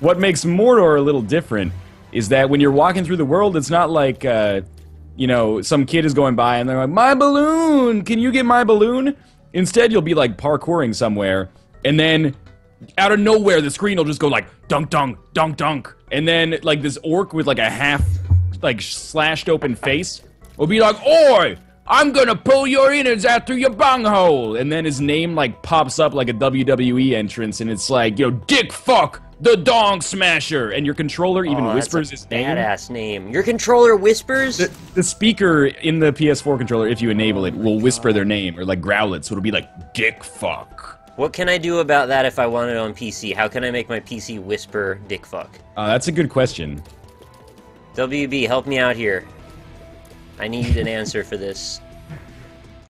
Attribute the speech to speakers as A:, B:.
A: what makes Mordor a little different is that when you're walking through the world, it's not like, uh, you know, some kid is going by and they're like, "My balloon! Can you get my balloon?" Instead, you'll be like parkouring somewhere, and then out of nowhere, the screen will just go like dunk, dunk, dunk, dunk, and then like this orc with like a half, like slashed open face will be like, "Oi, I'm gonna pull your innards out through your bunghole," and then his name like pops up like a WWE entrance, and it's like, "Yo, Dick Fuck." The Dong Smasher, and your controller even
B: Oh,
A: whispers his name.
B: Badass name. Your controller whispers.
A: The, the speaker in the PS4 controller, if you enable it, will whisper their name or like growl it, so it'll be like "Dick Fuck."
B: What can I do about that if I want it on PC? How can I make my PC whisper dick fuck?
A: Uh, that's a good question.
B: WB, help me out here. I need an answer for this.